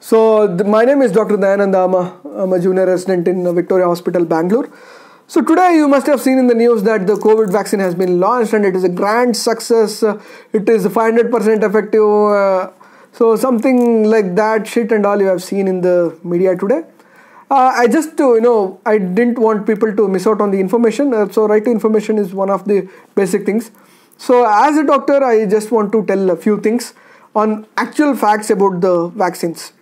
So, my name is Dr. Dayananda. I'm a junior resident in Victoria Hospital, Bangalore. So, today you must have seen in the news that the COVID vaccine has been launched and it is a grand success. Uh, it is 500% effective. Uh, so, something like that shit and all you have seen in the media today. Uh, I just, uh, you know, I didn't want people to miss out on the information. Uh, so, right to information is one of the basic things. So, as a doctor, I just want to tell a few things on actual facts about the vaccines.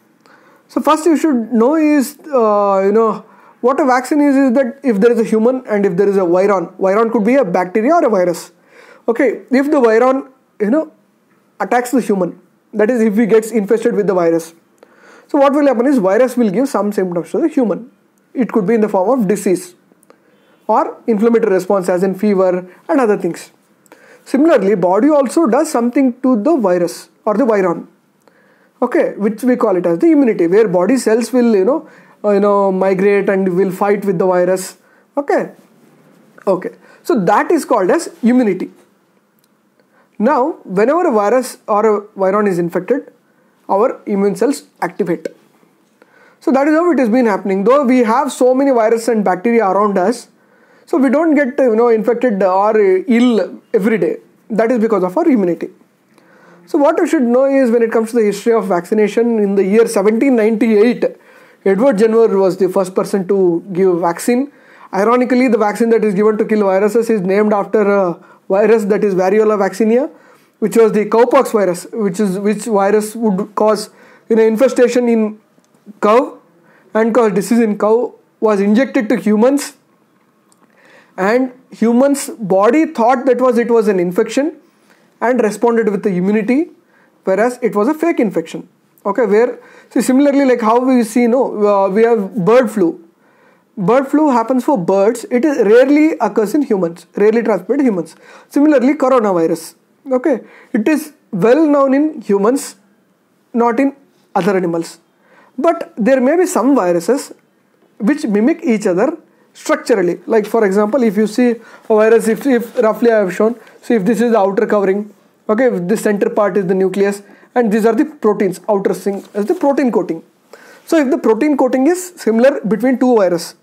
So first you should know is uh, you know what a vaccine is is that if there is a human and if there is a viron, viron could be a bacteria or a virus. Okay, if the viron you know attacks the human, that is if he gets infested with the virus. So what will happen is virus will give some symptoms to the human. It could be in the form of disease or inflammatory response as in fever and other things. Similarly, body also does something to the virus or the viron okay which we call it as the immunity where body cells will you know uh, you know migrate and will fight with the virus. Okay. Okay. So that is called as immunity. Now whenever a virus or a viron is infected our immune cells activate. So that is how it has been happening. Though we have so many viruses and bacteria around us so we don't get you know infected or ill every day. That is because of our immunity so what you should know is when it comes to the history of vaccination in the year 1798, Edward Jenner was the first person to give a vaccine. Ironically, the vaccine that is given to kill viruses is named after a virus that is variola vaccinia, which was the cowpox virus, which is which virus would cause you know infestation in cow and cause disease in cow was injected to humans and humans body thought that was it was an infection and responded with the immunity whereas it was a fake infection. Okay where see similarly like how we see no uh, we have bird flu. Bird flu happens for birds. It is rarely occurs in humans rarely transmitted humans. Similarly coronavirus. Okay it is well known in humans not in other animals. But there may be some viruses which mimic each other structurally. Like for example if you see a virus if, if roughly i have shown so if this is the outer covering okay If this center part is the nucleus and these are the proteins outer thing as the protein coating. So if the protein coating is similar between two viruses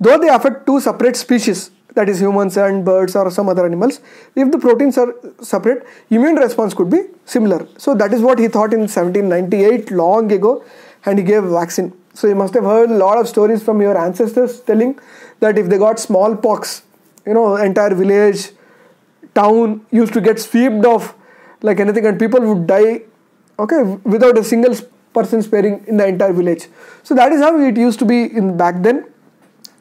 though they affect two separate species that is humans and birds or some other animals if the proteins are separate immune response could be similar. So that is what he thought in 1798 long ago and he gave vaccine. So you must have heard a lot of stories from your ancestors telling that if they got smallpox, you know, entire village, town used to get swept off like anything, and people would die, okay, without a single person sparing in the entire village. So that is how it used to be in back then.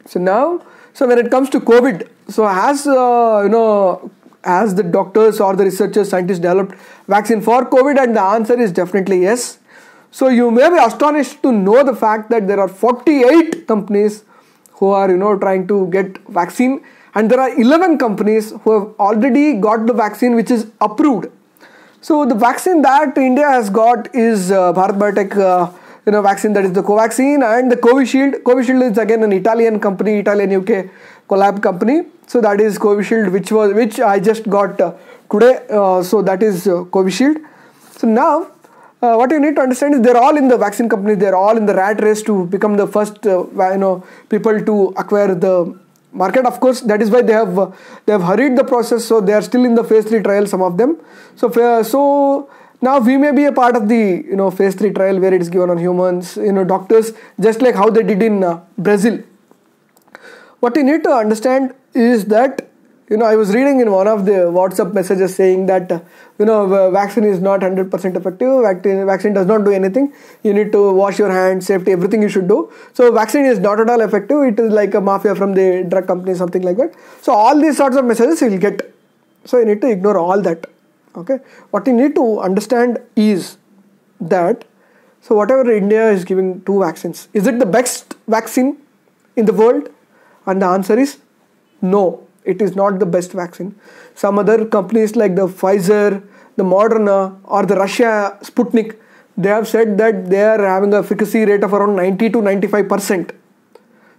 So now, so when it comes to COVID, so as uh, you know, as the doctors or the researchers, scientists developed vaccine for COVID, and the answer is definitely yes so you may be astonished to know the fact that there are 48 companies who are you know trying to get vaccine and there are 11 companies who have already got the vaccine which is approved. So the vaccine that India has got is uh, Bharat Biotech uh, you know vaccine that is the Covaxin and the Covishield. Covishield is again an Italian company, Italian UK collab company. So that is Covishield which was which I just got uh, today. Uh, so that is uh, Covishield. So now uh, what you need to understand is they're all in the vaccine companies they're all in the rat race to become the first uh, you know people to acquire the market of course that is why they have they have hurried the process so they are still in the phase 3 trial some of them. So so now we may be a part of the you know phase 3 trial where it is given on humans you know doctors just like how they did in uh, brazil. What you need to understand is that you know i was reading in one of the whatsapp messages saying that uh, you know vaccine is not 100% effective vaccine, vaccine does not do anything. You need to wash your hands safety everything you should do. So vaccine is not at all effective. It is like a mafia from the drug company something like that. So all these sorts of messages you will get. So you need to ignore all that okay? What you need to understand is that so whatever india is giving two vaccines is it the best vaccine in the world? And the answer is no it is not the best vaccine. Some other companies like the Pfizer, the Moderna, or the Russia Sputnik, they have said that they are having a efficacy rate of around 90 to 95 percent.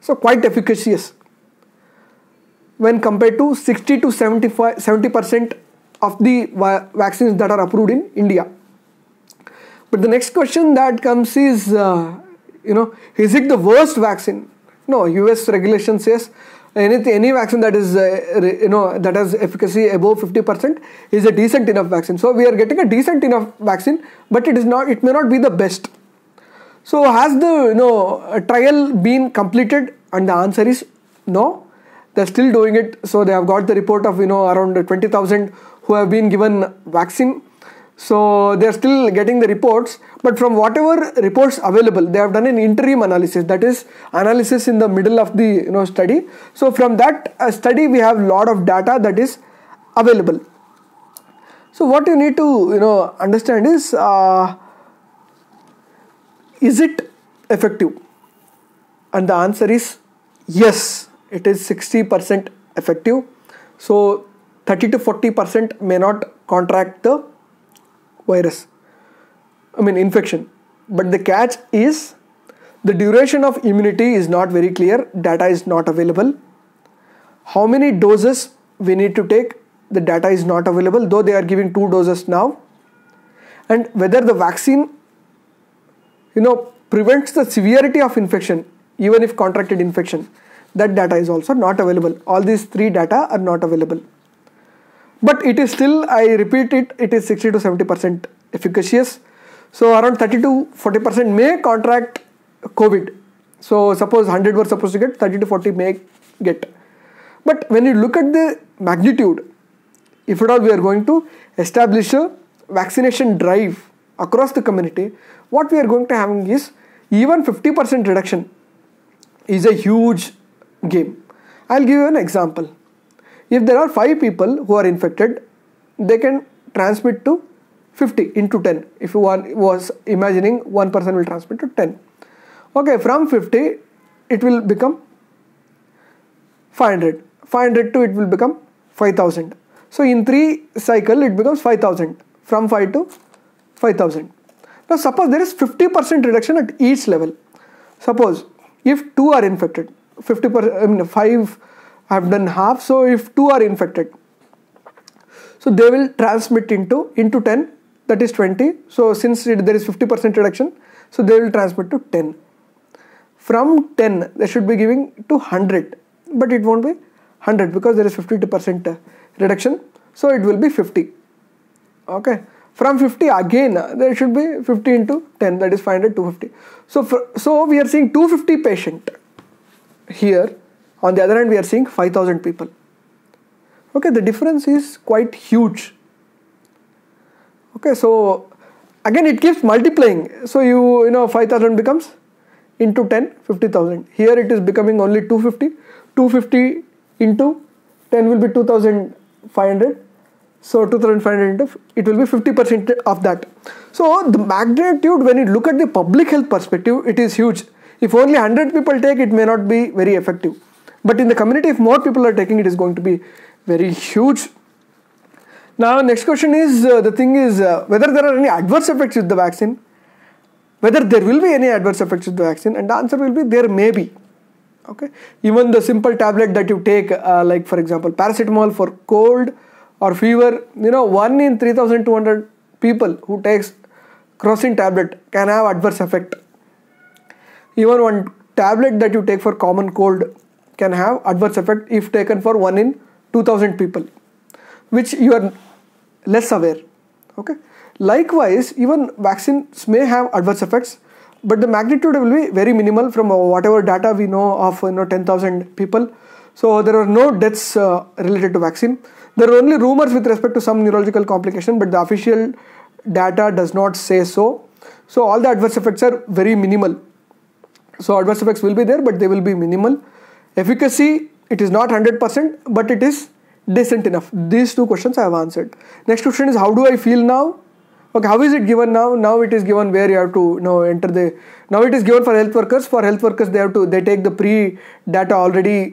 So quite efficacious when compared to 60 to 75 70 percent of the vaccines that are approved in India. But the next question that comes is, uh, you know, is it the worst vaccine? No, US regulation says anything, any vaccine that is, uh, you know, that has efficacy above 50% is a decent enough vaccine. So we are getting a decent enough vaccine, but it is not, it may not be the best. So has the, you know, trial been completed? And the answer is no. They're still doing it. So they have got the report of, you know, around 20,000 who have been given vaccine so they are still getting the reports but from whatever reports available they have done an interim analysis that is analysis in the middle of the you know study. So from that uh, study we have lot of data that is available. So what you need to you know understand is uh, is it effective? And the answer is yes it is 60% effective. So 30 to 40% may not contract the virus. I mean infection. But the catch is the duration of immunity is not very clear. Data is not available. How many doses we need to take? The data is not available though they are giving two doses now. And whether the vaccine you know prevents the severity of infection even if contracted infection that data is also not available. All these three data are not available but it is still i repeat it it is 60 to 70 percent efficacious. So around 30 to 40 percent may contract covid. So suppose 100 were supposed to get 30 to 40 may get. But when you look at the magnitude if at all we are going to establish a vaccination drive across the community what we are going to having is even 50% reduction is a huge game. I'll give you an example if there are 5 people who are infected, they can transmit to 50 into 10. If you one was imagining one person will transmit to 10. Okay, from 50 it will become 500. 500 to it will become 5000. So in 3 cycle it becomes 5000 from 5 to 5000. Now suppose there is 50% reduction at each level. Suppose if 2 are infected, 50% I mean 5 have done half. So if two are infected so they will transmit into into 10 that is 20 so since it, there is 50% reduction so they will transmit to 10 from 10 they should be giving to 100 but it won't be 100 because there is 52% reduction. So it will be 50 okay. From 50 again there should be 50 into 10 that is 500 250 so for, so we are seeing 250 patient here on the other hand, we are seeing 5,000 people. Okay, the difference is quite huge. Okay, so again it keeps multiplying. So you you know 5,000 becomes into 10, 50,000. Here it is becoming only 250. 250 into 10 will be 2,500. So 2,500 into it will be 50% of that. So the magnitude when you look at the public health perspective, it is huge. If only 100 people take, it may not be very effective. But in the community, if more people are taking it, is going to be very huge. Now, next question is uh, the thing is uh, whether there are any adverse effects with the vaccine, whether there will be any adverse effects with the vaccine, and the answer will be there may be. Okay, even the simple tablet that you take, uh, like for example, paracetamol for cold or fever, you know, one in 3,200 people who takes crocin tablet can have adverse effect. Even one tablet that you take for common cold can have adverse effect if taken for 1 in 2000 people which you are less aware okay? Likewise even vaccines may have adverse effects but the magnitude will be very minimal from whatever data we know of you know 10000 people. So there are no deaths uh, related to vaccine. There are only rumors with respect to some neurological complication but the official data does not say so. So all the adverse effects are very minimal. So adverse effects will be there but they will be minimal Efficacy, it is not 100%, but it is decent enough. These two questions I have answered. Next question is how do I feel now? Okay, how is it given now? Now it is given where you have to you know enter the. Now it is given for health workers. For health workers, they have to they take the pre data already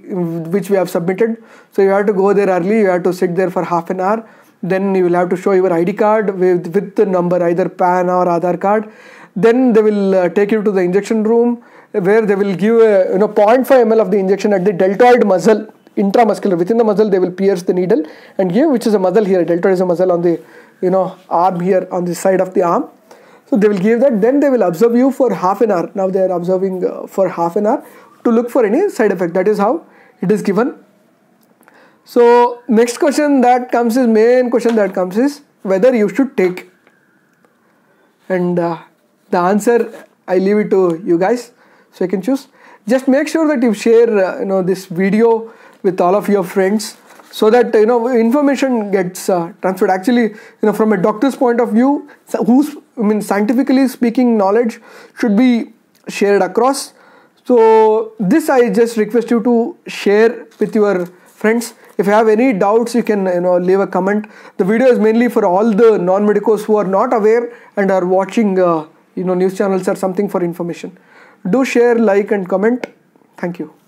which we have submitted. So you have to go there early. You have to sit there for half an hour. Then you will have to show your ID card with with the number either PAN or Aadhaar card. Then they will uh, take you to the injection room where they will give a you know 0.5 ml of the injection at the deltoid muscle intramuscular within the muscle they will pierce the needle and give which is a muscle here deltoid is a muscle on the you know arm here on the side of the arm So they will give that. Then they will observe you for half an hour. Now they are observing uh, for half an hour to look for any side effect. That is how it is given. So next question that comes is main question that comes is whether you should take. And uh, the answer I leave it to you guys, so you can choose. Just make sure that you share uh, you know this video with all of your friends so that you know information gets uh, transferred. Actually you know from a doctor's point of view who's i mean scientifically speaking knowledge should be shared across. So this i just request you to share with your friends. If you have any doubts you can you know leave a comment. The video is mainly for all the non-medicos who are not aware and are watching uh, you know news channels or something for information do share like and comment. Thank you